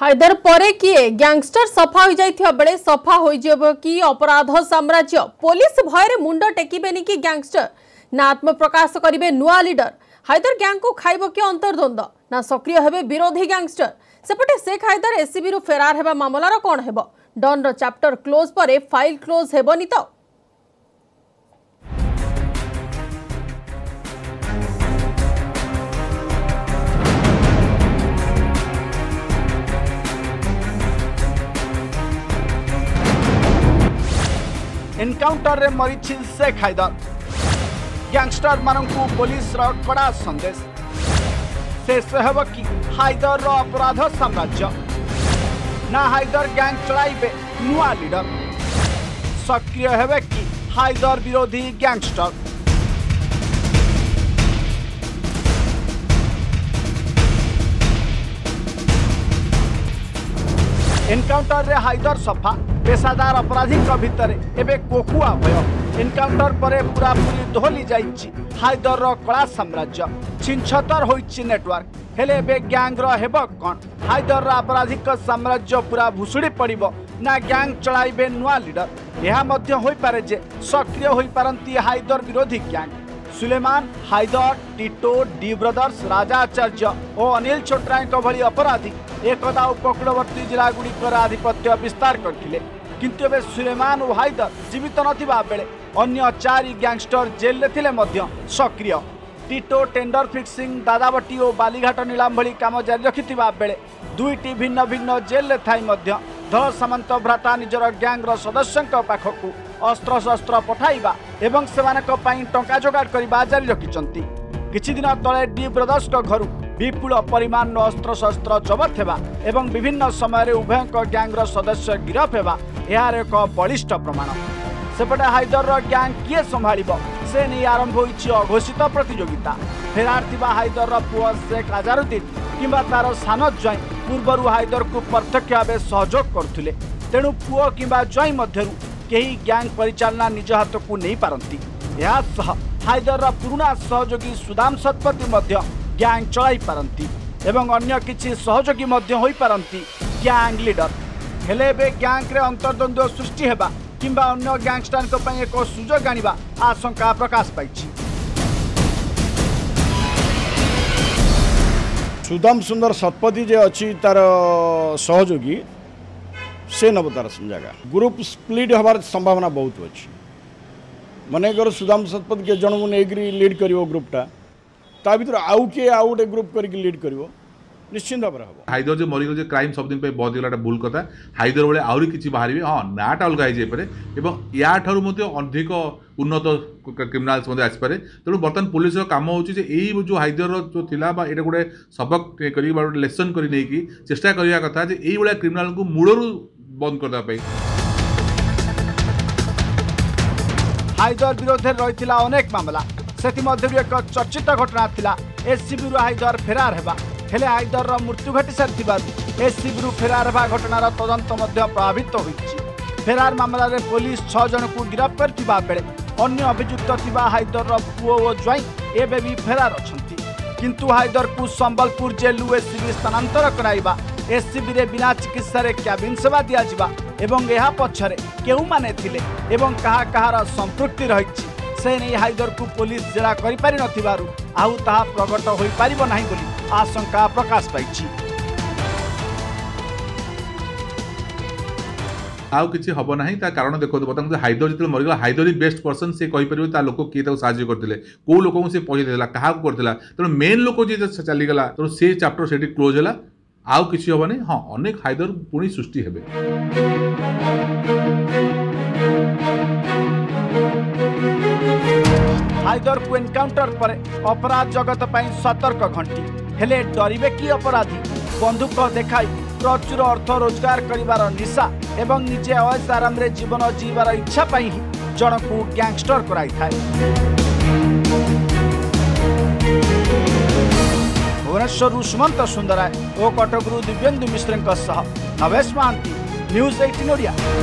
হায়দার পরে কিয়ে গ্যাংস্টর সফা হয়ে যাই বেড়ে সফা হয়ে যাব কি অপরাধ সাম্রাজ্য পুলিশ ভয়ের মুন্ড টেকিবেনি কি গ্যাংস্টর না আত্মপ্রকাশ করবে নূয়া লিডর হায়দার গ্যাংকু খাইব কি অন্তর্দ্বন্দ্ব না সক্রিয় হবে বিরোধী গ্যাংস্টর সেপটে শেখ হায়দার এসিবি ফেরার হওয়া মামলার কণ হব ডনর চ্যাপ্টর ক্লোজ পরে ফাইল ক্লোজ হেবনি তো एनकाउंटर में मरी शेख हाइदर गैंगस्टर मानू पुलिस कड़ा संदेश शेष हेब कि हाइदर रपराध साम्राज्य ना हाइदर गैंग चल नुआ लीडर सक्रिय हे कि हायदर विरोधी ग्यांगस्टर এনকাউন্টরে হায়দর সফা পেশাদার অপরাধীক ভিতরে এবে কোকুয়া ভয় এনকাউন্টর পরে পুরাপুরি দোহলি যাইছি হায়দরর কলা সাম্রাজ্য ছিঞ্ছতর হয়েছি নেটওয়ার্ক ହେଲେ ଏବେ ଗ୍ୟାଙ୍ଗର ହେବ କ'ଣ ହାଇଦରର ଆପରାଧିକ ସାମ୍ରାଜ୍ୟ ପୁରା ଭୁଷୁଡ଼ି ପଡ଼ିବ ନା ଗ୍ୟାଙ୍ଗ ଚଳାଇବେ ନୂଆ ଲିଡର ଏହା ମଧ୍ୟ ହୋଇପାରେ ଯେ ସକ୍ରିୟ ହୋଇପାରନ୍ତି ହାଇଦର ବିରୋଧୀ gang Suleman Haider Tito D brothers Raja Acharya ଓ ଅନିଲ ଛୋଟ୍ରାଙ୍କ ଭଳି ଅପରାଧୀ એકદા ઉપકૂળવર્ତ୍ତୀ ଜିଲ୍ଲାଗୁଡ଼ିକର ଆଧିପତ୍ୟ ବିସ୍ତାର କରିଥିଲେ କିନ୍ତୁ ଏବେ ସୁଲେମାନ ଓ ହାଇଦର ଜୀବିତ ନଥିବା ବେଳେ ଅନ୍ୟ ଚାରି ଗ୍ୟାଙ୍ଗଷ୍ଟର ଜେଲ୍ରେ ଥିଲେ ମଧ୍ୟ ସକ୍ରିୟ ଟିଟୋ ଟେଣ୍ଡର ଫିକ୍ସିଂ ଦାଦାବଟି ଓ ବାଲିଘାଟ ନିଲାମ ଭଳି କାମ ଜାରି ରଖିଥିବା ବେଳେ ଦୁଇଟି ଭିନ୍ନ ଭିନ୍ନ ଜେଲ୍ରେ ଥାଇ ମଧ୍ୟ ଧଳ ସାମନ୍ତ ଭ୍ରାତା ନିଜର ଗ୍ୟାଙ୍ଗର ସଦସ୍ୟଙ୍କ ପାଖକୁ ଅସ୍ତ୍ରଶସ୍ତ୍ର ପଠାଇବା ଏବଂ ସେମାନଙ୍କ ପାଇଁ ଟଙ୍କା ଯୋଗାଡ଼ କରିବା ଜାରି ରଖିଛନ୍ତି କିଛି ଦିନ ତଳେ ଡି ବ୍ରଦର୍ସଙ୍କ ଘରୁ विपुल परिमाण अस्त्र अस्त्रश जबत विभिन्न समयले उभयको ग्याङ र सदस्य गिरफे यहाँ एक बलिठ प्रमाण हाइदर रो र ग्याङ कि सम्भाव्य सन आरम्भ अघोषित प्रतियोगिता फेरा हाइदर रो पुव शेख आजारुद्दिन कम्बा तार सान जैन पूर्व हाइदर हैदरको प्रत्यक्ष भाव गरु तेणु पु कम्बा जै मध्यही ग्याङ परिचालना निज को नै पारस हाइदर र पूर्ण सहयोगी सुदाम शतपथी माध्य ଗ୍ୟାଙ୍ଗ ଚଳାଇପାରନ୍ତି ଏବଂ ଅନ୍ୟ କିଛି ସହଯୋଗୀ ମଧ୍ୟ ହୋଇପାରନ୍ତି ଗ୍ୟାଙ୍ଗ ଲିଡର ହେଲେ ଏବେ ଗ୍ୟାଙ୍ଗରେ ଅନ୍ତର୍ଦ୍ୱନ୍ଦ୍ୱ ସୃଷ୍ଟି ହେବା କିମ୍ବା ଅନ୍ୟ ଗ୍ୟାଙ୍ଗଷ୍ଟାରଙ୍କ ପାଇଁ ଏକ ସୁଯୋଗ ଆଣିବା ଆଶଙ୍କା ପ୍ରକାଶ ପାଇଛି ସୁଦାମ ସୁନ୍ଦର ଶତପଥୀ ଯେ ଅଛି ତାର ସହଯୋଗୀ ସେ ନେବ ତାର ଜାଗା ଗ୍ରୁପ୍ ସ୍ପ୍ଲିଟ୍ ହେବାର ସମ୍ଭାବନା ବହୁତ ଅଛି ମନେକର ସୁଦାମ ଶତପଥୀ ଜଣଙ୍କୁ ନେଇକରି ଲିଡ୍ କରିବ ଗ୍ରୁପ୍ଟା ତା ଭିତରୁ ଆଉ କିଏ ଆଉ ଗୋଟେ ଗ୍ରୁପ୍ କରିକି ଲିଡ୍ କରିବ ନିଶ୍ଚିନ୍ତ ଭାବରେ ହେବ ହାଇଦର ଯେଉଁ ମରିଗଲେ ଯେ କ୍ରାଇମ୍ ସବୁଦିନ ପାଇଁ ବଦଳିଗଲା ଏଟା ଭୁଲ କଥା ହାଇଦର ବେଳେ ଆହୁରି କିଛି ବାହାରିବେ ହଁ ନାଁଟା ଅଲଗା ହେଇଯାଇପାରେ ଏବଂ ୟାଠାରୁ ମଧ୍ୟ ଅଧିକ ଉନ୍ନତ କ୍ରିମିନାଲ୍ସ ମଧ୍ୟ ଆସିପାରେ ତେଣୁ ବର୍ତ୍ତମାନ ପୋଲିସର କାମ ହେଉଛି ଯେ ଏଇ ଯେଉଁ ହାଇଦରର ଯେଉଁ ଥିଲା ବା ଏଇଟା ଗୋଟେ ସବକ କରିକି ବା ଗୋଟେ ଲେସନ୍ କରି ନେଇକି ଚେଷ୍ଟା କରିବା କଥା ଯେ ଏଇଭଳିଆ କ୍ରିମିନାଲ୍କୁ ମୂଳରୁ ବନ୍ଦ କରିଦେବା ପାଇଁ ହାଇଦର ବିରୋଧରେ ରହିଥିଲା ଅନେକ ମାମଲା ସେଥିମଧ୍ୟରୁ ଏକ ଚର୍ଚ୍ଚିତ ଘଟଣା ଥିଲା ଏସ୍ସିବିରୁ ହାଇଦର ଫେରାର ହେବା ହେଲେ ଆଇଦରର ମୃତ୍ୟୁ ଘଟି ସାରିଥିବାରୁ ଏସ୍ସିବିରୁ ଫେରାର ହେବା ଘଟଣାର ତଦନ୍ତ ମଧ୍ୟ ପ୍ରଭାବିତ ହୋଇଛି ଫେରାର ମାମଲାରେ ପୋଲିସ ଛଅ ଜଣଙ୍କୁ ଗିରଫ କରିଥିବା ବେଳେ ଅନ୍ୟ ଅଭିଯୁକ୍ତ ଥିବା ହାଇଦରର ପୁଅ ଓ ଜ୍ୱାଇଁ ଏବେ ବି ଫେରାର ଅଛନ୍ତି କିନ୍ତୁ ହାଇଦରକୁ ସମ୍ବଲପୁର ଜେଲ୍ରୁ ଏସ୍ସିବି ସ୍ଥାନାନ୍ତର କରାଇବା ଏସ୍ସିବିରେ ବିନା ଚିକିତ୍ସାରେ କ୍ୟାବିନ୍ ସେବା ଦିଆଯିବା ଏବଂ ଏହା ପଛରେ କେଉଁମାନେ ଥିଲେ ଏବଂ କାହା କାହାର ସମ୍ପୃକ୍ତି ରହିଛି से नहीं हाइदर को पुलिस जेरा कर प्रकट हो पार ना आशंका प्रकाश पाई ଆଉ କିଛି ହେବ ନାହିଁ ତା କାରଣ ଦେଖନ୍ତୁ ବର୍ତ୍ତମାନ କିନ୍ତୁ ହାଇଦର ଯେତେବେଳେ ମରିଗଲା ହାଇଦର ହିଁ ବେଷ୍ଟ ପର୍ସନ୍ ସେ କହିପାରିବ ତା ଲୋକ କିଏ ତାକୁ ସାହାଯ୍ୟ କରିଥିଲେ କେଉଁ ଲୋକଙ୍କୁ ସେ ପଇସା ଦେଇଥିଲା କାହାକୁ କରିଥିଲା ତେଣୁ ମେନ୍ ଲୋକ ଯିଏ ଚାଲିଗଲା ତେଣୁ ସେ ଚାପ୍ଟର ସେଠି କ୍ଲୋଜ୍ ହେଲା ଆଉ କିଛି ହେବନି ହଁ ଅନେକ ହାଇଦର ପୁଣି ସୃଷ୍ଟି ହେବେ टाइगर को एनकाउंटर पर अपराध जगत पर सतर्क घंटी हेले डरवे कि अपराधी बंधुक देखा प्रचुर अर्थ रोजगार करार निशा एवं निजे अयस आराम जीवन जीवार इच्छा पर ही जन को ग्यांगस्टर कर भुवनेश्वर सुमंत सुंदराय और कटक दिव्यंदु मिश्र नवेश महांती न्यूज एटीन ओडिया